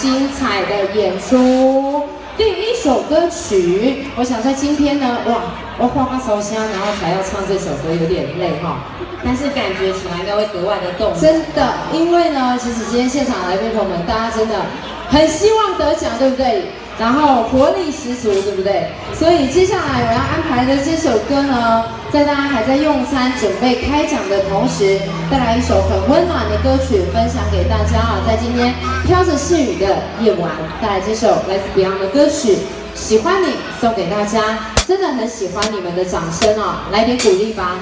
精彩的演出。第一首歌曲，我想在今天呢，哇，我花花手香，然后还要唱这首歌，有点累哈，但是感觉起来应该会格外的动。真的，因为呢，其实今天现场来宾朋友们，大家真的很希望得奖，对不对？然后活力十足，对不对？所以接下来我要安排的这首歌呢，在大家还在用餐准备开奖的同时，带来一首很温暖的歌曲分享给大家啊！在今天飘着细雨的夜晚，带来这首来自 Beyond 的歌曲《喜欢你》，送给大家，真的很喜欢你们的掌声哦，来点鼓励吧，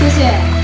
谢谢。